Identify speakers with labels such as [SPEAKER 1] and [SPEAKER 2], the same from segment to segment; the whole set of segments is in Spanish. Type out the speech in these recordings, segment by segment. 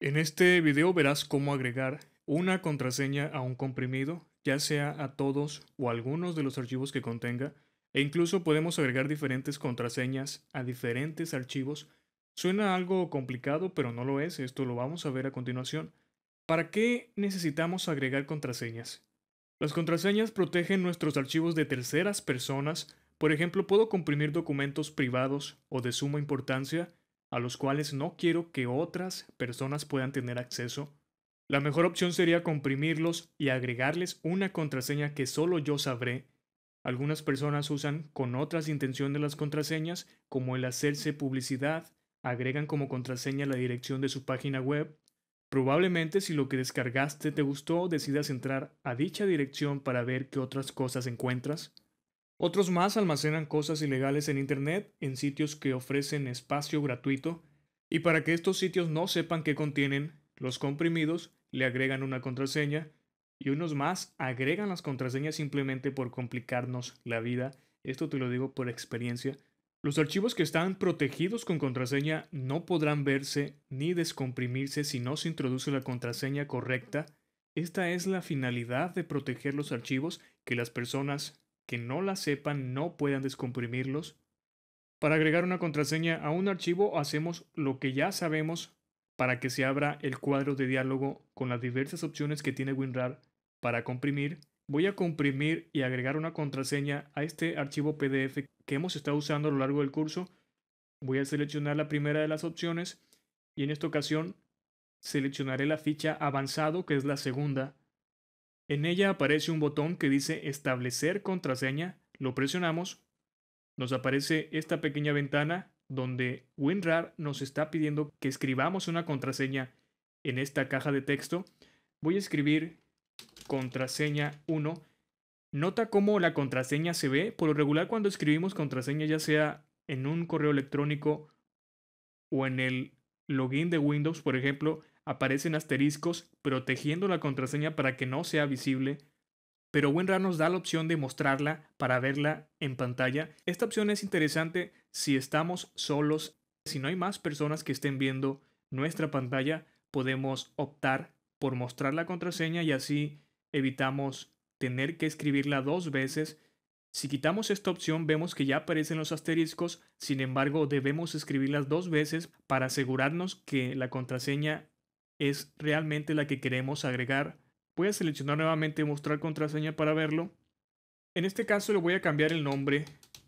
[SPEAKER 1] En este video verás cómo agregar una contraseña a un comprimido, ya sea a todos o algunos de los archivos que contenga, e incluso podemos agregar diferentes contraseñas a diferentes archivos. Suena algo complicado, pero no lo es, esto lo vamos a ver a continuación. ¿Para qué necesitamos agregar contraseñas? Las contraseñas protegen nuestros archivos de terceras personas, por ejemplo, puedo comprimir documentos privados o de suma importancia a los cuales no quiero que otras personas puedan tener acceso, la mejor opción sería comprimirlos y agregarles una contraseña que solo yo sabré. Algunas personas usan con otras intenciones las contraseñas, como el hacerse publicidad, agregan como contraseña la dirección de su página web. Probablemente si lo que descargaste te gustó, decidas entrar a dicha dirección para ver qué otras cosas encuentras. Otros más almacenan cosas ilegales en Internet en sitios que ofrecen espacio gratuito y para que estos sitios no sepan qué contienen, los comprimidos le agregan una contraseña y unos más agregan las contraseñas simplemente por complicarnos la vida. Esto te lo digo por experiencia. Los archivos que están protegidos con contraseña no podrán verse ni descomprimirse si no se introduce la contraseña correcta. Esta es la finalidad de proteger los archivos, que las personas que no la sepan no puedan descomprimirlos. Para agregar una contraseña a un archivo hacemos lo que ya sabemos para que se abra el cuadro de diálogo con las diversas opciones que tiene WinRAR para comprimir. Voy a comprimir y agregar una contraseña a este archivo PDF que hemos estado usando a lo largo del curso. Voy a seleccionar la primera de las opciones y en esta ocasión seleccionaré la ficha avanzado que es la segunda en ella aparece un botón que dice establecer contraseña, lo presionamos, nos aparece esta pequeña ventana donde WinRAR nos está pidiendo que escribamos una contraseña en esta caja de texto. Voy a escribir contraseña 1. Nota cómo la contraseña se ve. Por lo regular cuando escribimos contraseña ya sea en un correo electrónico o en el login de Windows, por ejemplo, aparecen asteriscos protegiendo la contraseña para que no sea visible, pero WinRAR nos da la opción de mostrarla para verla en pantalla. Esta opción es interesante si estamos solos, si no hay más personas que estén viendo nuestra pantalla, podemos optar por mostrar la contraseña y así evitamos tener que escribirla dos veces. Si quitamos esta opción vemos que ya aparecen los asteriscos, sin embargo debemos escribirlas dos veces para asegurarnos que la contraseña es realmente la que queremos agregar. Voy a seleccionar nuevamente mostrar contraseña para verlo. En este caso le voy a cambiar el nombre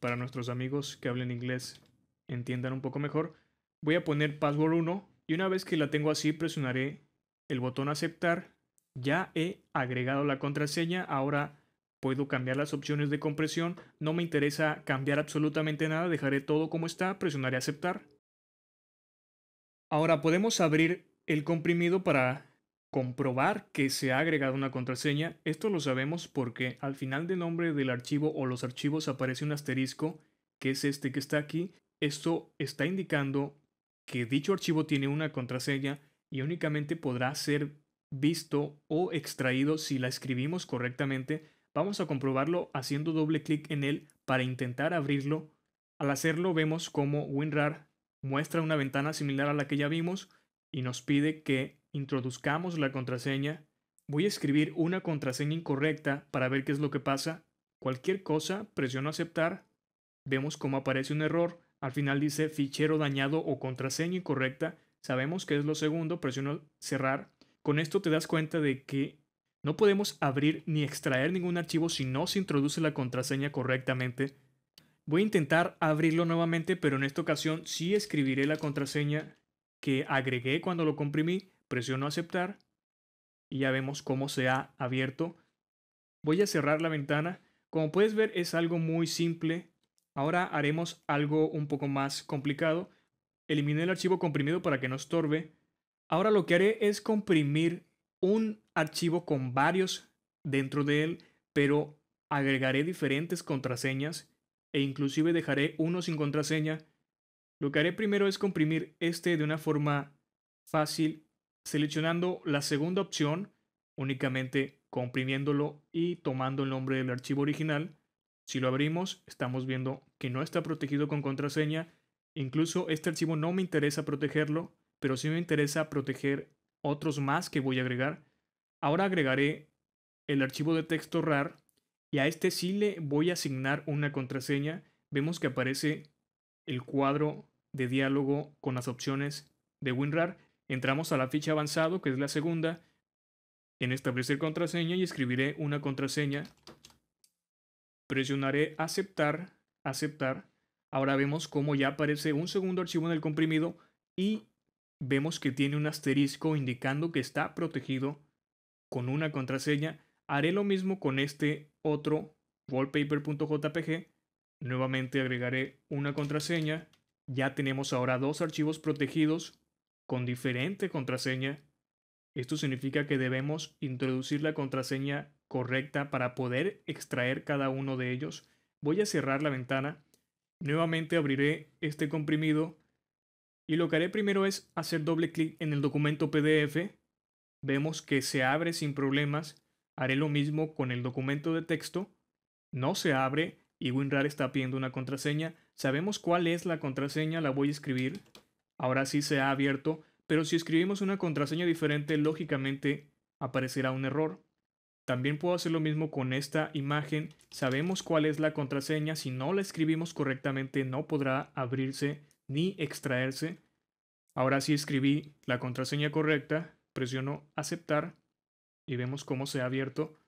[SPEAKER 1] para nuestros amigos que hablen inglés entiendan un poco mejor. Voy a poner password 1 y una vez que la tengo así presionaré el botón aceptar. Ya he agregado la contraseña, ahora puedo cambiar las opciones de compresión. No me interesa cambiar absolutamente nada, dejaré todo como está, presionaré aceptar. Ahora podemos abrir el comprimido para comprobar que se ha agregado una contraseña. Esto lo sabemos porque al final del nombre del archivo o los archivos aparece un asterisco, que es este que está aquí. Esto está indicando que dicho archivo tiene una contraseña y únicamente podrá ser visto o extraído si la escribimos correctamente. Vamos a comprobarlo haciendo doble clic en él para intentar abrirlo. Al hacerlo vemos como WinRAR muestra una ventana similar a la que ya vimos, y nos pide que introduzcamos la contraseña. Voy a escribir una contraseña incorrecta para ver qué es lo que pasa. Cualquier cosa, presiono aceptar. Vemos cómo aparece un error. Al final dice fichero dañado o contraseña incorrecta. Sabemos que es lo segundo, presiono cerrar. Con esto te das cuenta de que no podemos abrir ni extraer ningún archivo si no se introduce la contraseña correctamente. Voy a intentar abrirlo nuevamente, pero en esta ocasión sí escribiré la contraseña que agregué cuando lo comprimí, presiono aceptar y ya vemos cómo se ha abierto. Voy a cerrar la ventana. Como puedes ver es algo muy simple. Ahora haremos algo un poco más complicado. Eliminé el archivo comprimido para que no estorbe. Ahora lo que haré es comprimir un archivo con varios dentro de él, pero agregaré diferentes contraseñas e inclusive dejaré uno sin contraseña lo que haré primero es comprimir este de una forma fácil, seleccionando la segunda opción, únicamente comprimiéndolo y tomando el nombre del archivo original. Si lo abrimos, estamos viendo que no está protegido con contraseña. Incluso este archivo no me interesa protegerlo. pero sí me interesa proteger otros más que voy a agregar. Ahora agregaré el archivo de texto RAR y a este sí le voy a asignar una contraseña. Vemos que aparece el cuadro de diálogo con las opciones de WinRAR. Entramos a la ficha avanzado, que es la segunda, en establecer contraseña y escribiré una contraseña. Presionaré aceptar, aceptar. Ahora vemos cómo ya aparece un segundo archivo en el comprimido y vemos que tiene un asterisco indicando que está protegido con una contraseña. Haré lo mismo con este otro wallpaper.jpg. Nuevamente agregaré una contraseña. Ya tenemos ahora dos archivos protegidos con diferente contraseña. Esto significa que debemos introducir la contraseña correcta para poder extraer cada uno de ellos. Voy a cerrar la ventana. Nuevamente abriré este comprimido y lo que haré primero es hacer doble clic en el documento PDF. Vemos que se abre sin problemas. Haré lo mismo con el documento de texto. No se abre y WinRAR está pidiendo una contraseña. Sabemos cuál es la contraseña, la voy a escribir. Ahora sí se ha abierto, pero si escribimos una contraseña diferente, lógicamente aparecerá un error. También puedo hacer lo mismo con esta imagen. Sabemos cuál es la contraseña. Si no la escribimos correctamente, no podrá abrirse ni extraerse. Ahora sí escribí la contraseña correcta, presiono aceptar y vemos cómo se ha abierto.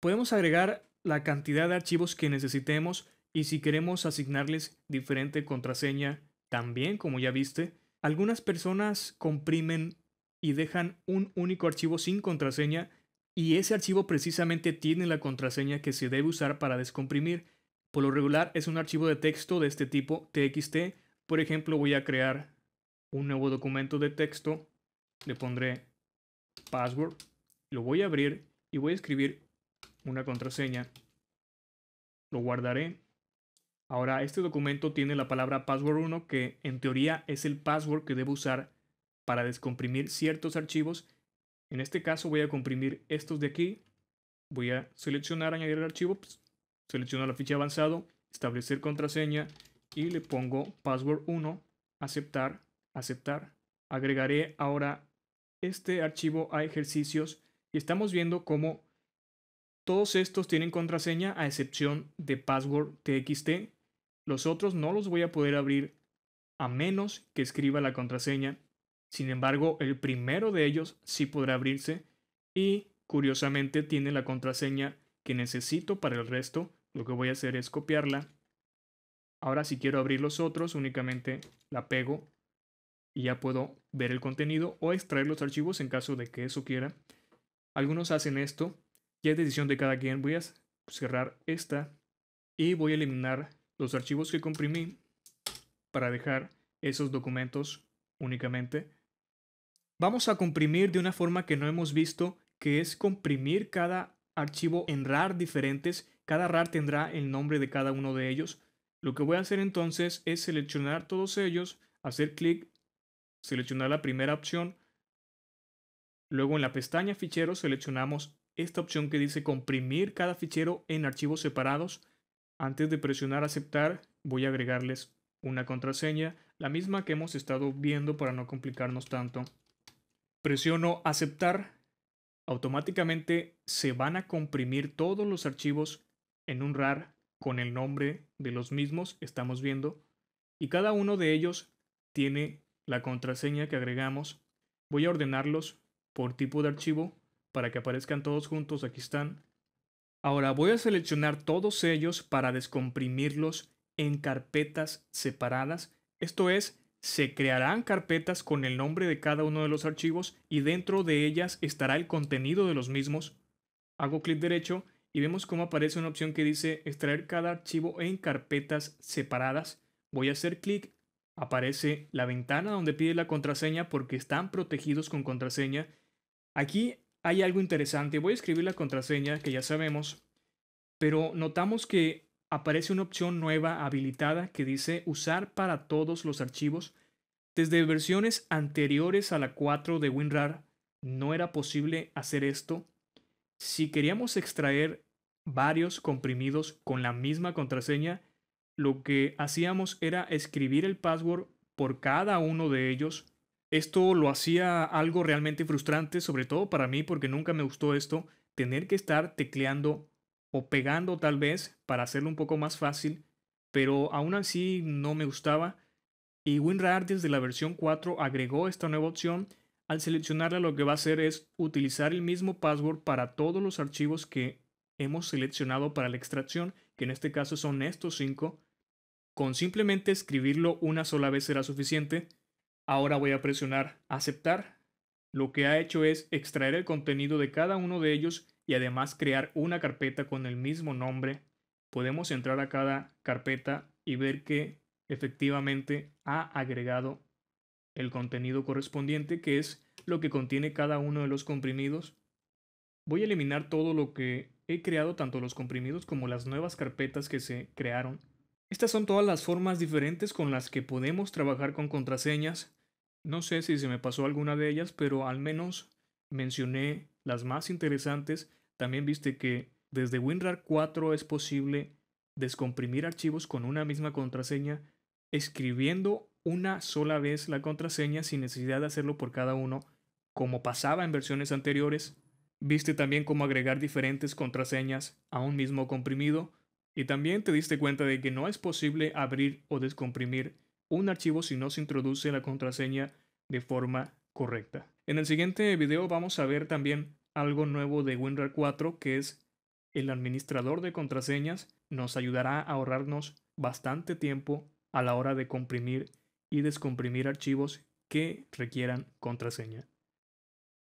[SPEAKER 1] Podemos agregar la cantidad de archivos que necesitemos y si queremos asignarles diferente contraseña, también como ya viste, algunas personas comprimen y dejan un único archivo sin contraseña y ese archivo precisamente tiene la contraseña que se debe usar para descomprimir. Por lo regular es un archivo de texto de este tipo TXT por ejemplo, voy a crear un nuevo documento de texto. Le pondré password. Lo voy a abrir y voy a escribir una contraseña. Lo guardaré. Ahora, este documento tiene la palabra password 1 que en teoría es el password que debo usar para descomprimir ciertos archivos. En este caso voy a comprimir estos de aquí. Voy a seleccionar, añadir el archivo. selecciono la ficha avanzado, establecer contraseña y le pongo password 1, aceptar, aceptar. Agregaré ahora este archivo a ejercicios y estamos viendo cómo todos estos tienen contraseña a excepción de password txt. Los otros no los voy a poder abrir a menos que escriba la contraseña. Sin embargo, el primero de ellos sí podrá abrirse y curiosamente tiene la contraseña que necesito para el resto. Lo que voy a hacer es copiarla Ahora si quiero abrir los otros, únicamente la pego y ya puedo ver el contenido o extraer los archivos en caso de que eso quiera. Algunos hacen esto, ya es decisión de cada quien. Voy a cerrar esta y voy a eliminar los archivos que comprimí para dejar esos documentos únicamente. Vamos a comprimir de una forma que no hemos visto, que es comprimir cada archivo en RAR diferentes. Cada RAR tendrá el nombre de cada uno de ellos. Lo que voy a hacer entonces es seleccionar todos ellos, hacer clic, seleccionar la primera opción. Luego en la pestaña ficheros seleccionamos esta opción que dice comprimir cada fichero en archivos separados. Antes de presionar aceptar, voy a agregarles una contraseña, la misma que hemos estado viendo para no complicarnos tanto. Presiono aceptar, automáticamente se van a comprimir todos los archivos en un RAR con el nombre de los mismos estamos viendo y cada uno de ellos tiene la contraseña que agregamos. Voy a ordenarlos por tipo de archivo para que aparezcan todos juntos. Aquí están. Ahora voy a seleccionar todos ellos para descomprimirlos en carpetas separadas. Esto es, se crearán carpetas con el nombre de cada uno de los archivos y dentro de ellas estará el contenido de los mismos. Hago clic derecho y vemos cómo aparece una opción que dice extraer cada archivo en carpetas separadas. Voy a hacer clic, aparece la ventana donde pide la contraseña porque están protegidos con contraseña. Aquí hay algo interesante, voy a escribir la contraseña que ya sabemos, pero notamos que aparece una opción nueva habilitada que dice usar para todos los archivos. Desde versiones anteriores a la 4 de WinRAR no era posible hacer esto si queríamos extraer varios comprimidos con la misma contraseña, lo que hacíamos era escribir el password por cada uno de ellos. Esto lo hacía algo realmente frustrante, sobre todo para mí, porque nunca me gustó esto, tener que estar tecleando o pegando tal vez para hacerlo un poco más fácil, pero aún así no me gustaba. Y WinRAR desde la versión 4 agregó esta nueva opción. Al seleccionarla lo que va a hacer es utilizar el mismo password para todos los archivos que hemos seleccionado para la extracción, que en este caso son estos cinco. Con simplemente escribirlo una sola vez será suficiente. Ahora voy a presionar aceptar. Lo que ha hecho es extraer el contenido de cada uno de ellos y además crear una carpeta con el mismo nombre. Podemos entrar a cada carpeta y ver que efectivamente ha agregado el contenido correspondiente que es lo que contiene cada uno de los comprimidos. Voy a eliminar todo lo que he creado tanto los comprimidos como las nuevas carpetas que se crearon. Estas son todas las formas diferentes con las que podemos trabajar con contraseñas. No sé si se me pasó alguna de ellas, pero al menos mencioné las más interesantes. También viste que desde WinRAR 4 es posible descomprimir archivos con una misma contraseña, escribiendo una sola vez la contraseña sin necesidad de hacerlo por cada uno, como pasaba en versiones anteriores. Viste también cómo agregar diferentes contraseñas a un mismo comprimido y también te diste cuenta de que no es posible abrir o descomprimir un archivo si no se introduce la contraseña de forma correcta. En el siguiente video vamos a ver también algo nuevo de WinRAR 4 que es el administrador de contraseñas. Nos ayudará a ahorrarnos bastante tiempo a la hora de comprimir y descomprimir archivos que requieran contraseña.